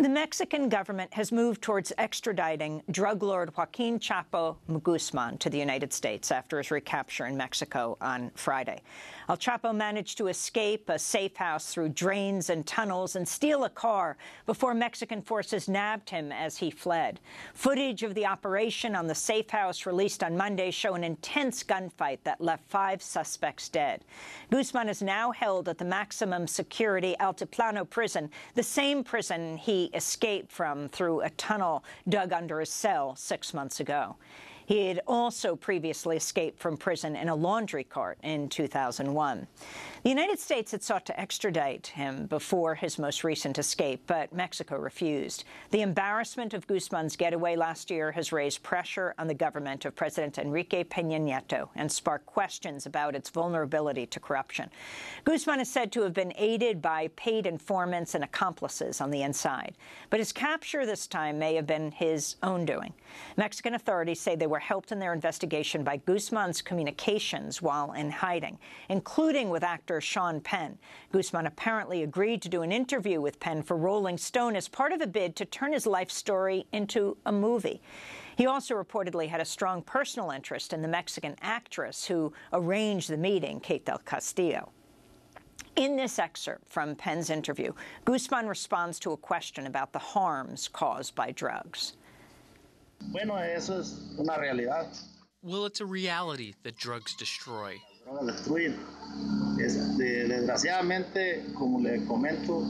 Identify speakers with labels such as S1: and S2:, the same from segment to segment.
S1: The Mexican government has moved towards extraditing drug lord Joaquin Chapo Guzman to the United States after his recapture in Mexico on Friday. El Chapo managed to escape a safe house through drains and tunnels and steal a car before Mexican forces nabbed him as he fled. Footage of the operation on the safe house released on Monday show an intense gunfight that left five suspects dead. Guzman is now held at the maximum security Altiplano prison, the same prison he escaped from through a tunnel dug under his cell six months ago. He had also previously escaped from prison in a laundry cart in 2001. The United States had sought to extradite him before his most recent escape, but Mexico refused. The embarrassment of Guzman's getaway last year has raised pressure on the government of President Enrique Peña Nieto and sparked questions about its vulnerability to corruption. Guzman is said to have been aided by paid informants and accomplices on the inside, but his capture this time may have been his own doing. Mexican authorities say they were helped in their investigation by Guzman's communications while in hiding, including with actor Sean Penn. Guzman apparently agreed to do an interview with Penn for Rolling Stone as part of a bid to turn his life story into a movie. He also reportedly had a strong personal interest in the Mexican actress who arranged the meeting, Kate del Castillo. In this excerpt from Penn's interview, Guzman responds to a question about the harms caused by drugs.
S2: Bueno, eso es una realidad.
S3: Well, it's a reality that drugs destroy.
S2: Drogas. Este, desgraciadamente, como le comento,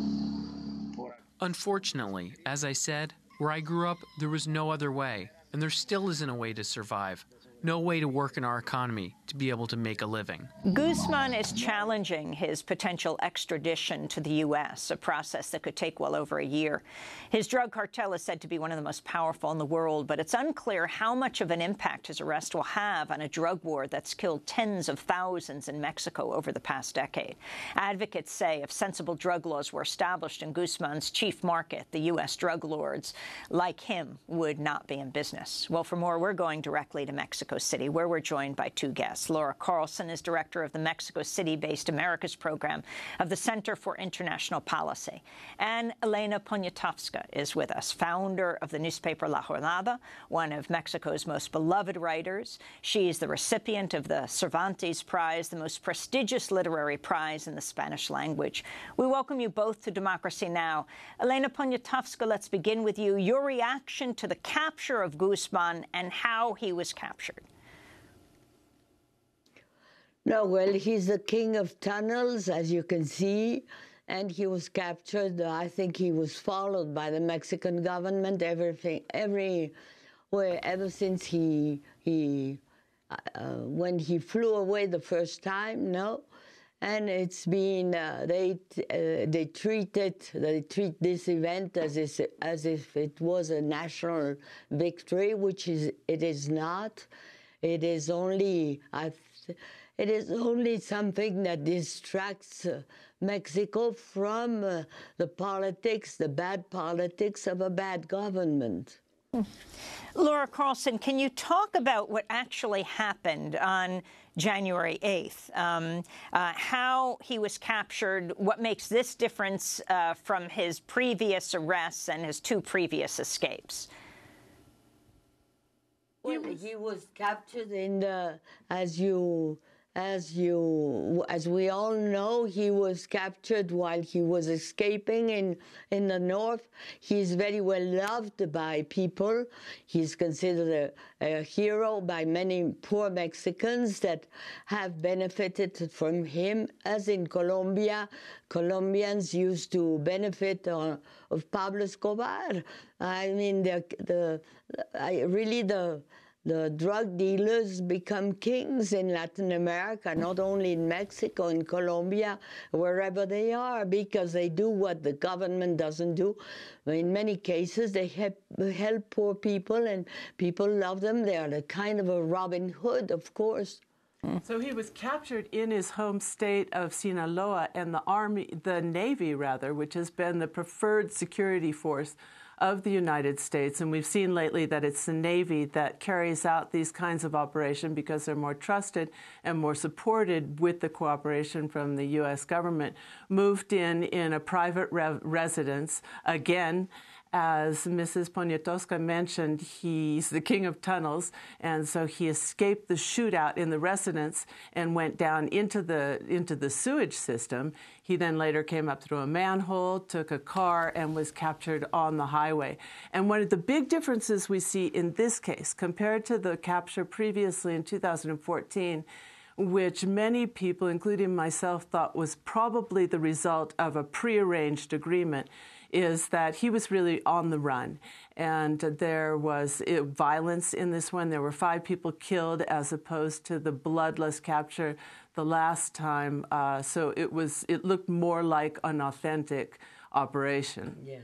S3: Unfortunately, as I said, where I grew up, there was no other way, and there still isn't a way to survive. No way to work in our economy to be able to make a living.
S1: Guzman is challenging his potential extradition to the U.S., a process that could take well over a year. His drug cartel is said to be one of the most powerful in the world, but it's unclear how much of an impact his arrest will have on a drug war that's killed tens of thousands in Mexico over the past decade. Advocates say if sensible drug laws were established in Guzman's chief market, the U.S. drug lords like him would not be in business. Well, for more, we're going directly to Mexico City, where we're joined by two guests. Laura Carlsen is director of the Mexico City-based Americas program of the Center for International Policy. And Elena Poniatowska is with us, founder of the newspaper La Jornada, one of Mexico's most beloved writers. She is the recipient of the Cervantes Prize, the most prestigious literary prize in the Spanish language. We welcome you both to Democracy Now! Elena Poniatowska, let's begin with you. Your reaction to the capture of Guzman and how he was captured.
S4: No, well, he's the king of tunnels, as you can see, and he was captured. I think he was followed by the Mexican government. Everything, every, way, ever since he he uh, when he flew away the first time, no, and it's been uh, they uh, they treat it they treat this event as if, as if it was a national victory, which is it is not. It is only I. It is only something that distracts uh, Mexico from uh, the politics, the bad politics of a bad government.
S1: Laura Carlsen, can you talk about what actually happened on January 8th? Um, uh, how he was captured, what makes this difference uh, from his previous arrests and his two previous escapes?
S4: Well, he was captured in the, as you as you as we all know he was captured while he was escaping in in the north. He's very well loved by people. He's considered a, a hero by many poor mexicans that have benefited from him. As in colombia colombians used to benefit uh, of pablo escobar. I mean the the I, really the the drug dealers become kings in Latin America, not only in Mexico, in Colombia, wherever they are, because they do what the government doesn't do. In many cases, they help, help poor people, and people love them. They are the kind of a Robin Hood, of course.
S5: So he was captured in his home state of Sinaloa, and the army, the Navy rather, which has been the preferred security force of the United States. And we've seen lately that it's the Navy that carries out these kinds of operations because they're more trusted and more supported with the cooperation from the U.S. government. Moved in in a private re residence again as Mrs. Poniatowska mentioned, he's the king of tunnels, and so he escaped the shootout in the residence and went down into the into the sewage system. He then later came up through a manhole, took a car, and was captured on the highway. And one of the big differences we see in this case compared to the capture previously in 2014 which many people, including myself, thought was probably the result of a prearranged agreement is that he was really on the run. And there was violence in this one. There were five people killed as opposed to the bloodless capture the last time. Uh, so it was it looked more like an authentic operation.
S4: Yes.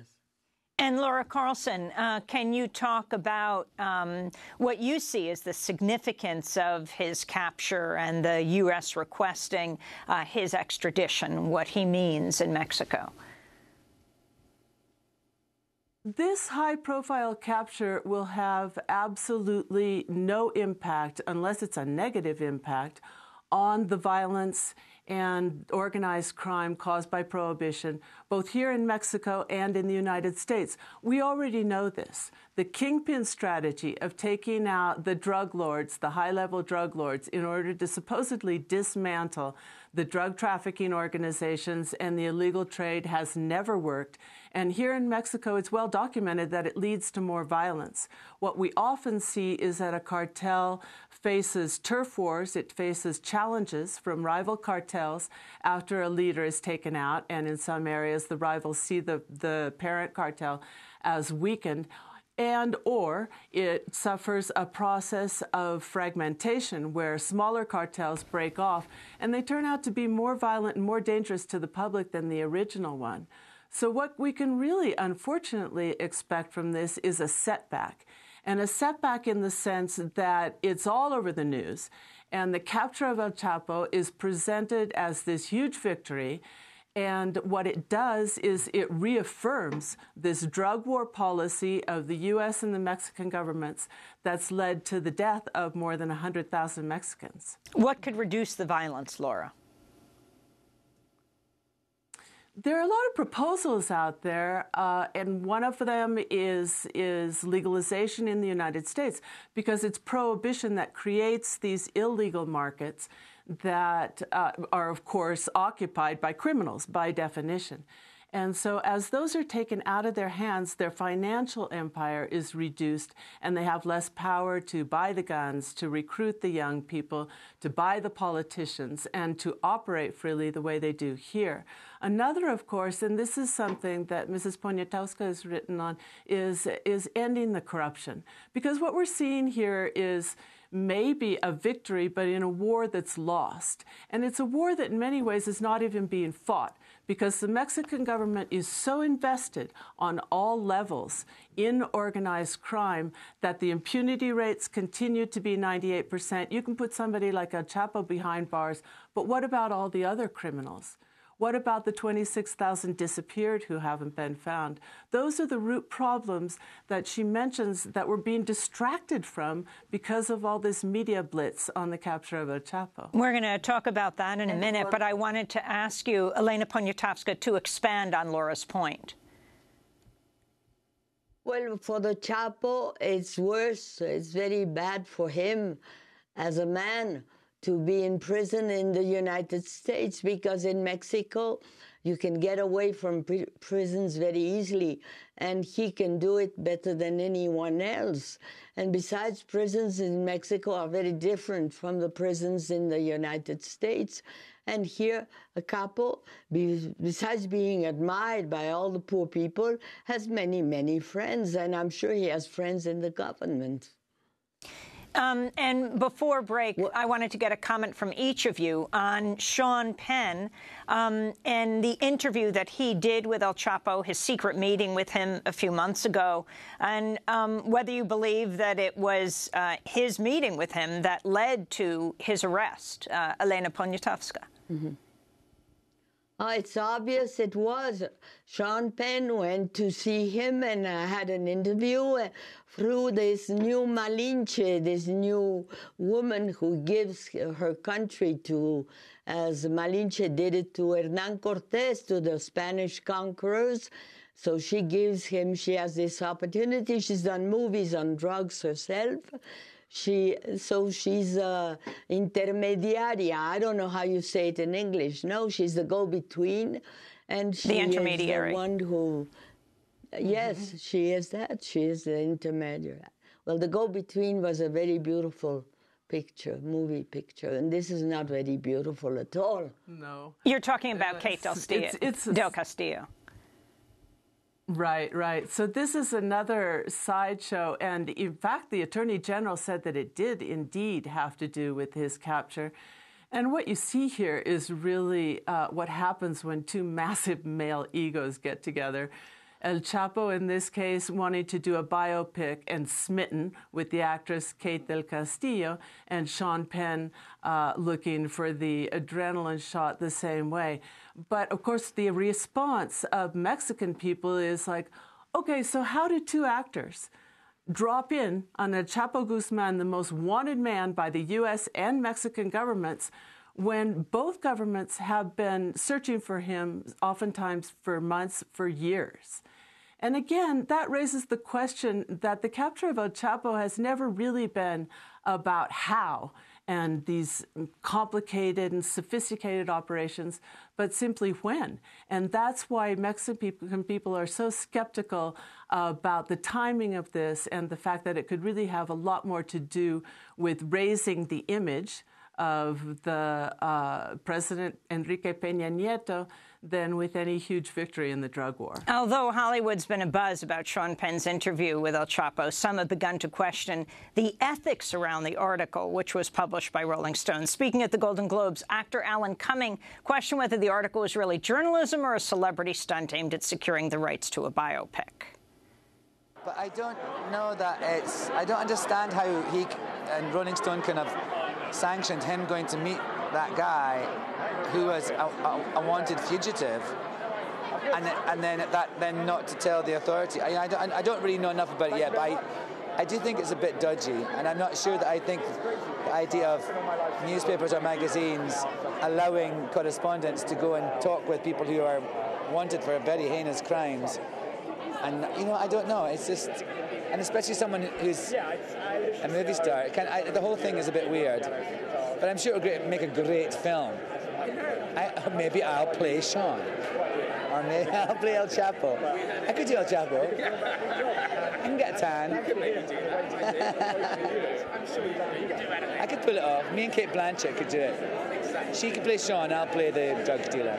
S1: And Laura Carlsen, uh, can you talk about um, what you see as the significance of his capture and the U.S. requesting uh, his extradition, what he means in Mexico?
S5: This high profile capture will have absolutely no impact, unless it's a negative impact, on the violence and organized crime caused by prohibition, both here in Mexico and in the United States. We already know this. The kingpin strategy of taking out the drug lords, the high level drug lords, in order to supposedly dismantle the drug trafficking organizations and the illegal trade has never worked. And here in Mexico, it's well documented that it leads to more violence. What we often see is that a cartel faces turf wars, it faces challenges from rival cartels after a leader is taken out, and in some areas, the rivals see the, the parent cartel as weakened and or it suffers a process of fragmentation where smaller cartels break off and they turn out to be more violent and more dangerous to the public than the original one. So what we can really unfortunately expect from this is a setback and a setback in the sense that it's all over the news. And the capture of El Chapo is presented as this huge victory. And what it does is it reaffirms this drug war policy of the U.S. and the Mexican governments that's led to the death of more than 100,000 Mexicans.
S1: What could reduce the violence, Laura?
S5: There are a lot of proposals out there, uh, and one of them is is legalization in the United States because it's prohibition that creates these illegal markets that uh, are, of course, occupied by criminals by definition. And so, as those are taken out of their hands, their financial empire is reduced, and they have less power to buy the guns, to recruit the young people, to buy the politicians, and to operate freely the way they do here. Another, of course, and this is something that Mrs. Poniatowska has written on, is, is ending the corruption. Because what we're seeing here is maybe a victory, but in a war that's lost. And it's a war that in many ways is not even being fought because the Mexican government is so invested on all levels in organized crime that the impunity rates continue to be 98%. You can put somebody like El Chapo behind bars, but what about all the other criminals? What about the 26,000 disappeared who haven't been found? Those are the root problems that she mentions that we're being distracted from because of all this media blitz on the capture of El Chapo.
S1: We're going to talk about that in a minute, but I wanted to ask you, Elena Poniatowska, to expand on Laura's point.
S4: Well, for the Chapo, it's worse. It's very bad for him as a man to be in prison in the United States because in Mexico you can get away from prisons very easily and he can do it better than anyone else. And besides, prisons in Mexico are very different from the prisons in the United States. And here, a couple, besides being admired by all the poor people, has many, many friends. And I'm sure he has friends in the government.
S1: Um, and before break, well, I wanted to get a comment from each of you on Sean Penn um, and the interview that he did with El Chapo, his secret meeting with him a few months ago, and um, whether you believe that it was uh, his meeting with him that led to his arrest. Uh, Elena Poniatowska. Mm -hmm.
S4: Oh, it's obvious it was. Sean Penn went to see him and uh, had an interview uh, through this new Malinche, this new woman who gives her country to, as Malinche did it to Hernan Cortes, to the Spanish conquerors. So she gives him, she has this opportunity. She's done movies on drugs herself. She, so she's a intermediaria. I don't know how you say it in English. No, she's the go-between, and she
S1: the intermediary.
S4: is the one who. Yes, mm-hmm. she is that. She is the intermediary. Well, the go-between was a very beautiful picture, movie picture, and this is not very beautiful at all.
S5: No.
S1: You're talking about Kate Del Castillo. It's, it's a, Del Castillo.
S5: Right, right. So this is another sideshow. And in fact, the Attorney General said that it did indeed have to do with his capture. And what you see here is really uh, what happens when two massive male egos get together. El Chapo, in this case, wanted to do a biopic and smitten with the actress Kate del Castillo, and Sean Penn uh, looking for the adrenaline shot the same way. But of course, the response of Mexican people is like, okay, so how did two actors drop in on El Chapo Guzman, the most wanted man by the U.S. and Mexican governments? When both governments have been searching for him, oftentimes for months, for years. And again, that raises the question that the capture of El Chapo has never really been about how and these complicated and sophisticated operations, but simply when. And that's why Mexican people are so skeptical about the timing of this and the fact that it could really have a lot more to do with raising the image of the uh, President Enrique Peña Nieto than with any huge victory in the drug war.
S1: Although Hollywood's been a buzz about Sean Penn's interview with El Chapo, some have begun to question the ethics around the article, which was published by Rolling Stone. Speaking at the Golden Globes, actor Alan Cumming questioned whether the article was really journalism or a celebrity stunt aimed at securing the rights to a biopic.
S6: But I don't know that it's. I don't understand how he and Rolling Stone kind of sanctioned him going to meet that guy who was a, a, a wanted fugitive and, and then that then not to tell the authority. I, I, don't, I don't really know enough about it yet, but I, I do think it's a bit dodgy, and I'm not sure that I think the idea of newspapers or magazines allowing correspondents to go and talk with people who are wanted for very heinous crimes. And you know, I don't know. It's just, and especially someone who's a movie star. I, the whole thing is a bit weird, but I'm sure it'll make a great film. I, maybe I'll play Sean. Or maybe I'll play El Chapo. I could do El Chapo. I can get a tan. I could pull it off. Me and Cate Blanchett could do it. She could play Sean, I'll play the drug dealer.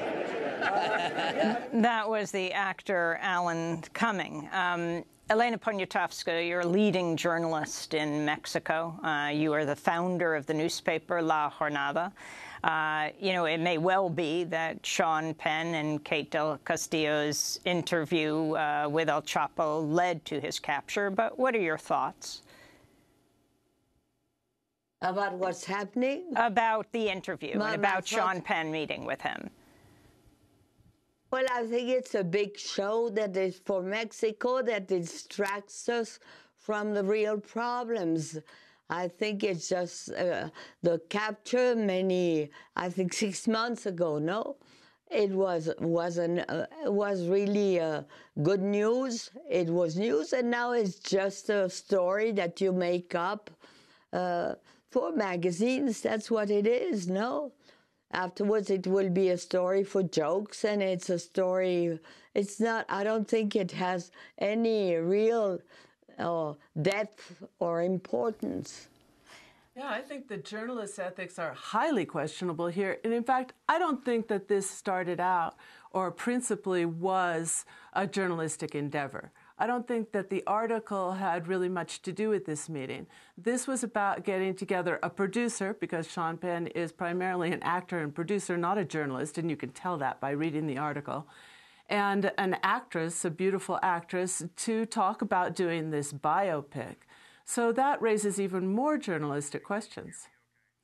S1: that was the actor Alan Cumming. Um, Elena Poniatowska, you're a leading journalist in Mexico. Uh, you are the founder of the newspaper La Jornada. Uh, you know, it may well be that Sean Penn and Kate Del Castillo's interview uh, with El Chapo led to his capture, but what are your thoughts?
S4: About what's happening?
S1: About the interview my, and about Sean Penn meeting with him.
S4: Well, I think it's a big show that is for Mexico that distracts us from the real problems. I think it's just uh, the capture many, I think six months ago, no? It was was an uh, was really uh, good news. It was news, and now it's just a story that you make up uh, for magazines. That's what it is, no? Afterwards, it will be a story for jokes, and it's a story. It's not. I don't think it has any real or depth or importance.
S5: Yeah, I think the journalist ethics are highly questionable here. And in fact, I don't think that this started out or principally was a journalistic endeavor. I don't think that the article had really much to do with this meeting. This was about getting together a producer, because Sean Penn is primarily an actor and producer, not a journalist, and you can tell that by reading the article and an actress, a beautiful actress, to talk about doing this biopic. So that raises even more journalistic questions.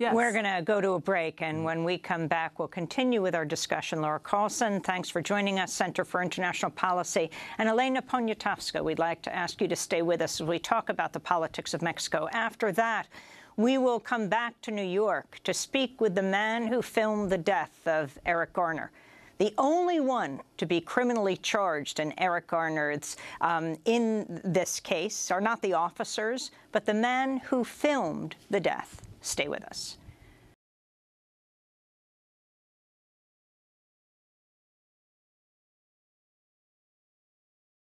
S5: Yes.
S1: We're going to go to a break, and when we come back, we'll continue with our discussion. Laura Carlsen, thanks for joining us, Center for International Policy. And Elena Poniatowska, we'd like to ask you to stay with us as we talk about the politics of Mexico. After that, we will come back to New York to speak with the man who filmed the death of Eric Garner. The only one to be criminally charged in Eric Garner's um, in this case are not the officers, but the man who filmed the death. Stay with us.